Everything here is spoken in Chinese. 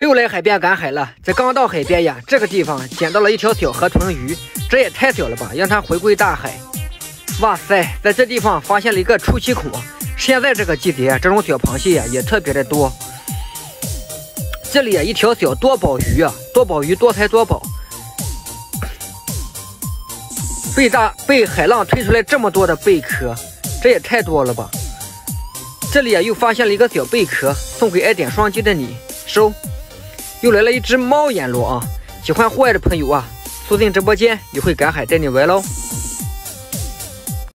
又来海边赶海了，这刚到海边呀，这个地方捡到了一条小河豚鱼，这也太小了吧！让它回归大海。哇塞，在这地方发现了一个出气孔。现在这个季节，这种小螃蟹呀也特别的多。这里啊，一条小多宝鱼啊，多宝鱼多才多宝，被大被海浪推出来这么多的贝壳，这也太多了吧！这里啊，又发现了一个小贝壳，送给爱点双击的你，收。又来了一只猫眼螺啊！喜欢户外的朋友啊，锁定直播间，一会赶海带你玩喽。